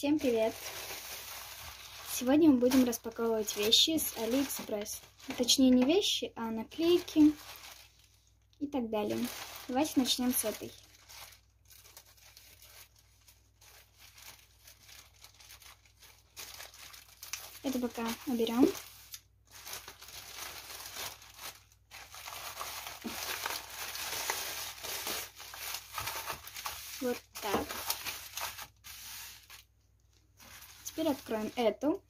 Всем привет! Сегодня мы будем распаковывать вещи с Алиэкспресс. Точнее не вещи, а наклейки и так далее. Давайте начнем с этой. Это пока уберем. Вот так. Теперь откроем эту.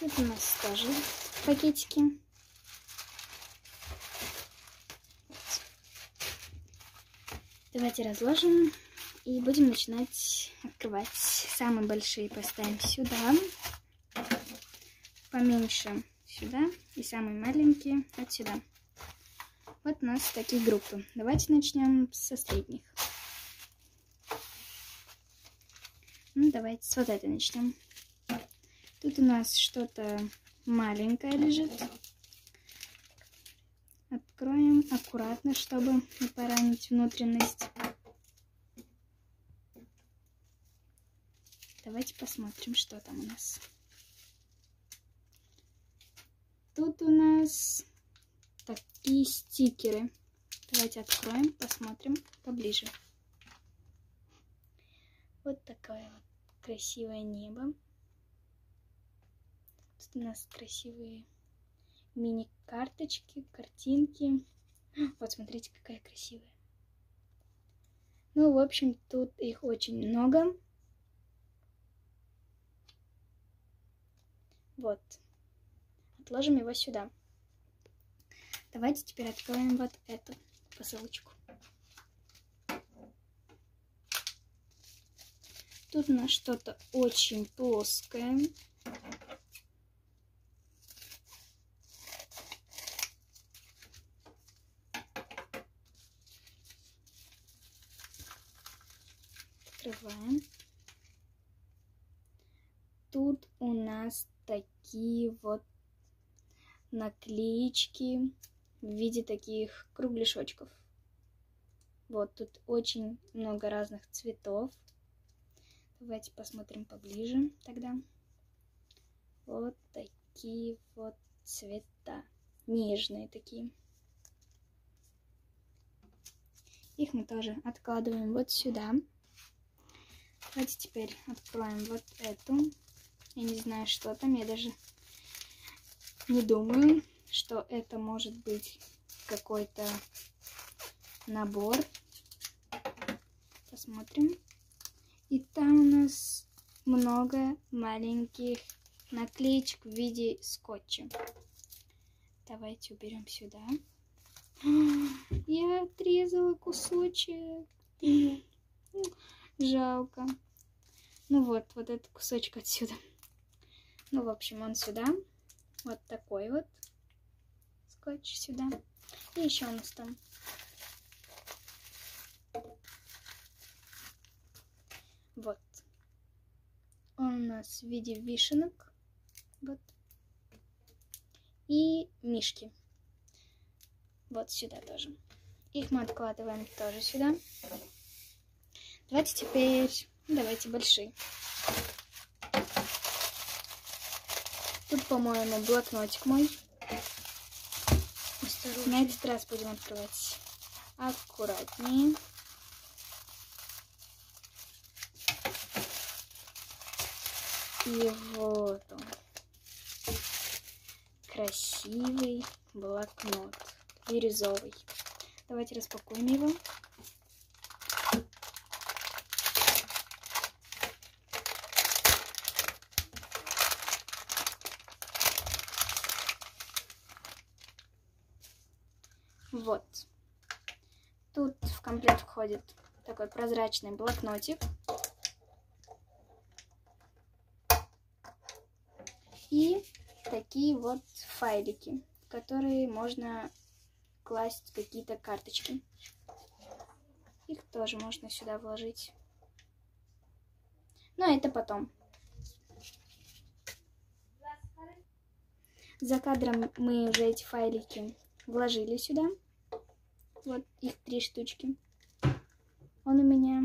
Это у нас тоже пакетики. Давайте разложим и будем начинать открывать. Самые большие поставим сюда, поменьше сюда и самые маленькие отсюда. Вот у нас такие группы. Давайте начнем со средних. Ну, давайте с вот этой начнем. Тут у нас что-то маленькое лежит. Откроем аккуратно, чтобы не поранить внутренность. Давайте посмотрим, что там у нас. Тут у нас такие стикеры. Давайте откроем, посмотрим поближе. Вот такое вот красивое небо. Тут у нас красивые мини-карточки, картинки. Вот, смотрите, какая красивая. Ну, в общем, тут их очень много. Вот. Отложим его сюда. Давайте теперь откроем вот эту посылочку. Тут у нас что-то очень плоское. Открываем. Тут у нас такие вот наклеечки в виде таких кругляшочков. Вот тут очень много разных цветов. Давайте посмотрим поближе тогда. Вот такие вот цвета. Нежные такие. Их мы тоже откладываем вот сюда. Давайте теперь откроем вот эту. Я не знаю, что там. Я даже не думаю, что это может быть какой-то набор. Посмотрим. И там у нас много маленьких наклеечек в виде скотча. Давайте уберем сюда. Я отрезала кусочек. Жалко. Ну вот, вот этот кусочек отсюда. Ну, в общем, он сюда. Вот такой вот скотч сюда. И еще у нас там. Вот. Он у нас в виде вишенок. Вот. И мишки. Вот сюда тоже. Их мы откладываем тоже сюда. Давайте теперь... Давайте большие. Тут, по-моему, блокнотик мой. Осторожно. На этот раз будем открывать аккуратнее. И вот он. Красивый блокнот. Бирюзовый. Давайте распакуем его. Вот. Тут в комплект входит такой прозрачный блокнотик. И такие вот файлики, в которые можно класть какие-то карточки. Их тоже можно сюда вложить. Но это потом. За кадром мы уже эти файлики вложили сюда. Вот их три штучки. Он у меня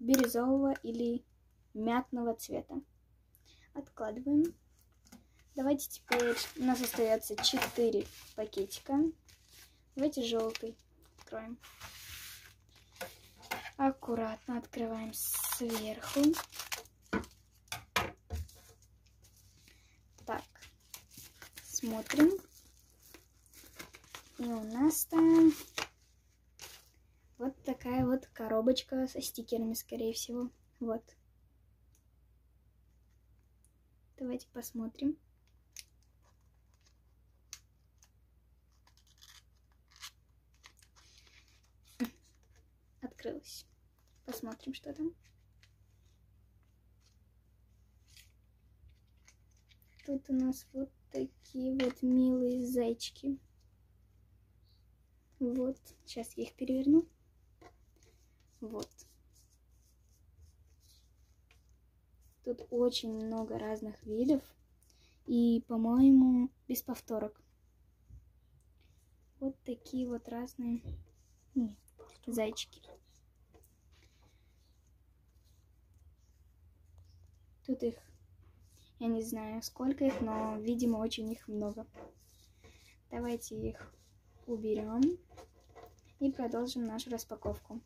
бирюзового или мятного цвета. Откладываем. Давайте теперь у нас остается 4 пакетика. Давайте желтый откроем. Аккуратно открываем сверху. Так, смотрим. И у нас там вот такая вот коробочка со стикерами, скорее всего. Вот. Давайте посмотрим. Открылась. Посмотрим, что там. Тут у нас вот такие вот милые зайчики. Вот. Сейчас я их переверну. Вот. Тут очень много разных видов. И, по-моему, без повторок. Вот такие вот разные Нет, зайчики. Тут их, я не знаю сколько их, но, видимо, очень их много. Давайте их уберем и продолжим нашу распаковку.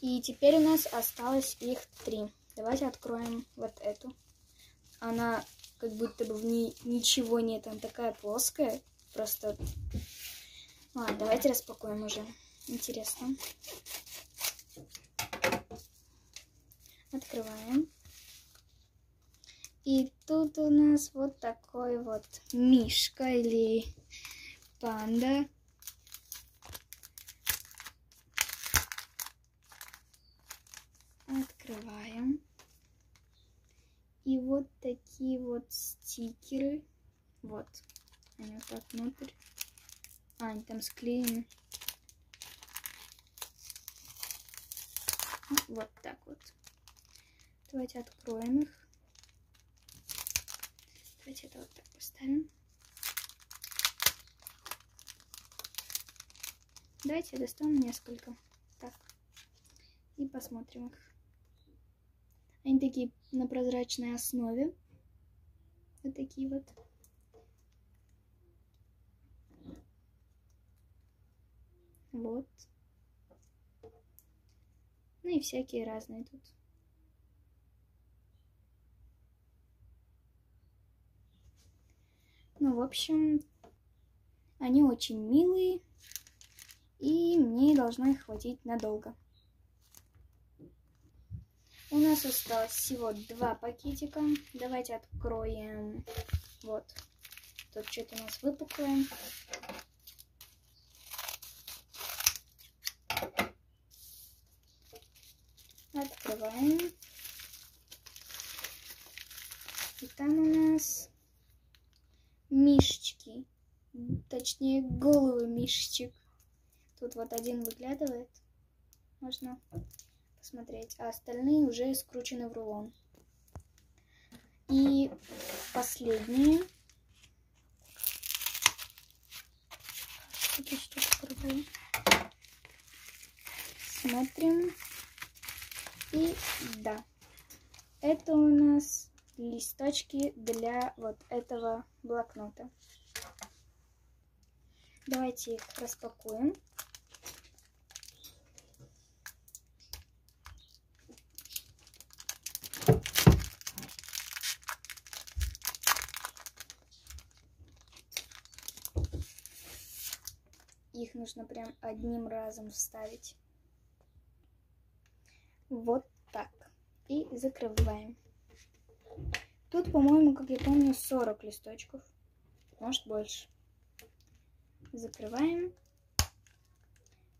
И теперь у нас осталось их три. Давайте откроем вот эту. Она как будто бы в ней ничего нет. Она такая плоская. Просто... Ладно, давайте распакуем уже. Интересно. Открываем. И тут у нас вот такой вот мишка или панда. Открываем. И вот такие вот стикеры. Вот. Они вот так внутрь. А, они там склеены. Вот так вот. Давайте откроем их. Давайте это вот так поставим. Давайте я достану несколько. Так. И посмотрим их. Они такие на прозрачной основе. Вот такие вот. Вот. Ну и всякие разные тут. Ну, в общем, они очень милые, и мне должно их хватить надолго. У нас осталось всего два пакетика. Давайте откроем. Вот. Тут что-то у нас выпуклое. Открываем. И там у нас мишечки. Точнее, головы мишечек. Тут вот один выглядывает. Можно смотреть, а остальные уже скручены в рулон. И последние. Смотрим. И да, это у нас листочки для вот этого блокнота. Давайте их распакуем. Нужно прям одним разом вставить. Вот так. И закрываем. Тут, по-моему, как я помню, 40 листочков. Может, больше. Закрываем.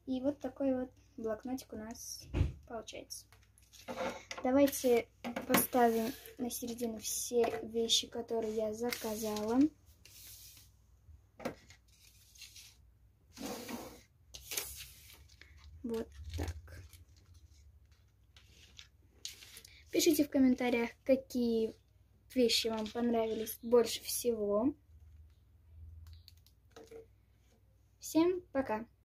И вот такой вот блокнотик у нас получается. Давайте поставим на середину все вещи, которые я заказала. Вот так. Пишите в комментариях, какие вещи вам понравились больше всего. Всем пока!